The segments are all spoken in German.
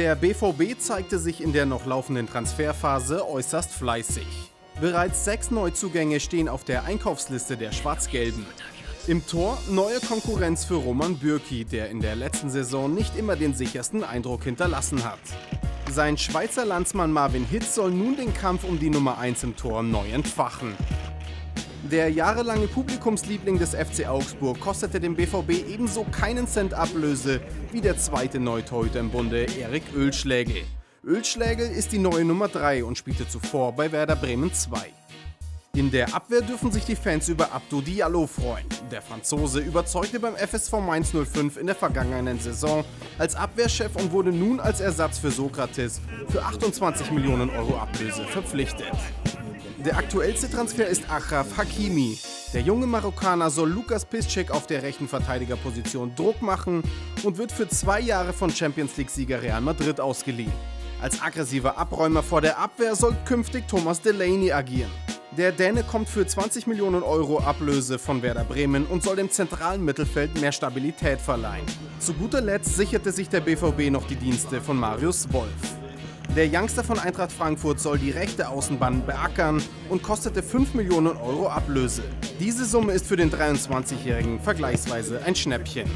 Der BVB zeigte sich in der noch laufenden Transferphase äußerst fleißig. Bereits sechs Neuzugänge stehen auf der Einkaufsliste der Schwarz-Gelben. Im Tor neue Konkurrenz für Roman Bürki, der in der letzten Saison nicht immer den sichersten Eindruck hinterlassen hat. Sein Schweizer Landsmann Marvin Hitz soll nun den Kampf um die Nummer 1 im Tor neu entfachen. Der jahrelange Publikumsliebling des FC Augsburg kostete dem BVB ebenso keinen Cent Ablöse wie der zweite Neutorhüter im Bunde, Erik Ölschlägel. Ölschlägel ist die neue Nummer 3 und spielte zuvor bei Werder Bremen 2. In der Abwehr dürfen sich die Fans über Abdou Diallo freuen. Der Franzose überzeugte beim FSV Mainz 05 in der vergangenen Saison als Abwehrchef und wurde nun als Ersatz für Sokrates für 28 Millionen Euro Ablöse verpflichtet. Der aktuellste Transfer ist Achraf Hakimi. Der junge Marokkaner soll Lukas Piszczek auf der rechten Verteidigerposition Druck machen und wird für zwei Jahre von Champions League-Sieger Real Madrid ausgeliehen. Als aggressiver Abräumer vor der Abwehr soll künftig Thomas Delaney agieren. Der Däne kommt für 20 Millionen Euro Ablöse von Werder Bremen und soll dem zentralen Mittelfeld mehr Stabilität verleihen. Zu guter Letzt sicherte sich der BVB noch die Dienste von Marius Wolf. Der Youngster von Eintracht Frankfurt soll die rechte Außenbahn beackern und kostete 5 Millionen Euro Ablöse. Diese Summe ist für den 23-Jährigen vergleichsweise ein Schnäppchen.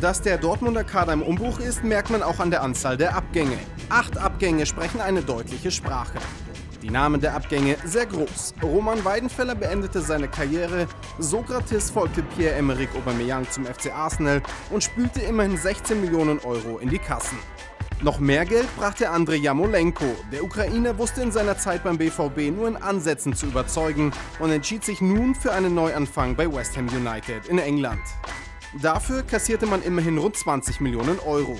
Dass der Dortmunder Kader im Umbruch ist, merkt man auch an der Anzahl der Abgänge. Acht Abgänge sprechen eine deutliche Sprache. Die Namen der Abgänge sehr groß. Roman Weidenfeller beendete seine Karriere, Sokrates folgte Pierre-Emerick Aubameyang zum FC Arsenal und spülte immerhin 16 Millionen Euro in die Kassen. Noch mehr Geld brachte Andrei Jamolenko. Der Ukrainer wusste in seiner Zeit beim BVB nur in Ansätzen zu überzeugen und entschied sich nun für einen Neuanfang bei West Ham United in England. Dafür kassierte man immerhin rund 20 Millionen Euro.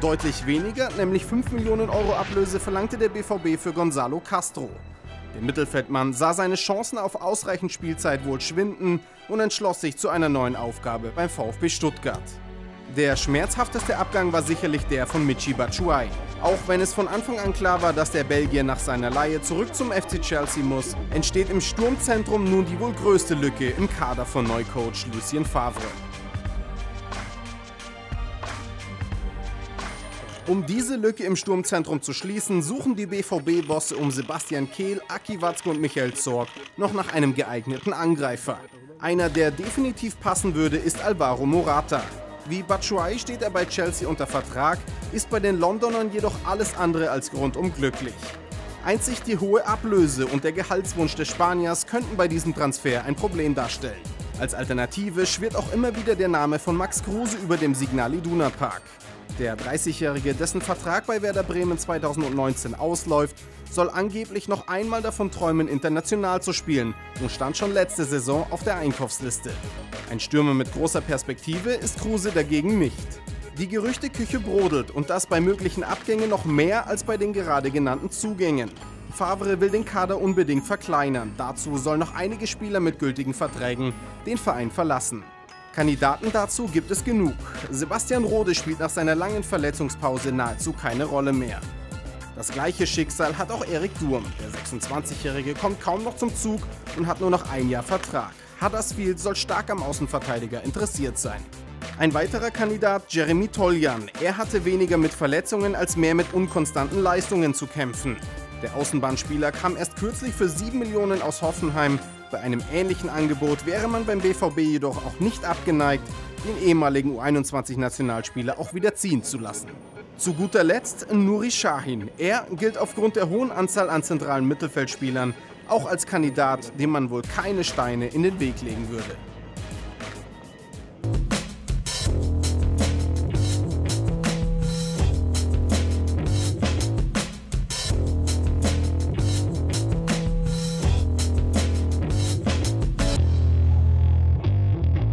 Deutlich weniger, nämlich 5 Millionen Euro Ablöse, verlangte der BVB für Gonzalo Castro. Der Mittelfeldmann sah seine Chancen auf ausreichend Spielzeit wohl schwinden und entschloss sich zu einer neuen Aufgabe beim VfB Stuttgart. Der schmerzhafteste Abgang war sicherlich der von Michi Batshuayi. Auch wenn es von Anfang an klar war, dass der Belgier nach seiner Leihe zurück zum FC Chelsea muss, entsteht im Sturmzentrum nun die wohl größte Lücke im Kader von Neucoach Lucien Favre. Um diese Lücke im Sturmzentrum zu schließen, suchen die BVB-Bosse um Sebastian Kehl, Aki Watzke und Michael Zorg noch nach einem geeigneten Angreifer. Einer, der definitiv passen würde, ist Alvaro Morata. Wie Batshuayi steht er bei Chelsea unter Vertrag, ist bei den Londonern jedoch alles andere als rundum glücklich. Einzig die hohe Ablöse und der Gehaltswunsch des Spaniers könnten bei diesem Transfer ein Problem darstellen. Als Alternative schwirrt auch immer wieder der Name von Max Kruse über dem Signal Iduna Park. Der 30-Jährige, dessen Vertrag bei Werder Bremen 2019 ausläuft, soll angeblich noch einmal davon träumen, international zu spielen und stand schon letzte Saison auf der Einkaufsliste. Ein Stürmer mit großer Perspektive ist Kruse dagegen nicht. Die Gerüchteküche brodelt und das bei möglichen Abgängen noch mehr als bei den gerade genannten Zugängen. Favre will den Kader unbedingt verkleinern. Dazu sollen noch einige Spieler mit gültigen Verträgen den Verein verlassen. Kandidaten dazu gibt es genug. Sebastian Rode spielt nach seiner langen Verletzungspause nahezu keine Rolle mehr. Das gleiche Schicksal hat auch Erik Durm. Der 26-Jährige kommt kaum noch zum Zug und hat nur noch ein Jahr Vertrag. Huddersfield soll stark am Außenverteidiger interessiert sein. Ein weiterer Kandidat, Jeremy Toljan. Er hatte weniger mit Verletzungen als mehr mit unkonstanten Leistungen zu kämpfen. Der Außenbahnspieler kam erst kürzlich für 7 Millionen aus Hoffenheim bei einem ähnlichen Angebot wäre man beim BVB jedoch auch nicht abgeneigt, den ehemaligen U21-Nationalspieler auch wieder ziehen zu lassen. Zu guter Letzt Nuri Shahin. Er gilt aufgrund der hohen Anzahl an zentralen Mittelfeldspielern auch als Kandidat, dem man wohl keine Steine in den Weg legen würde.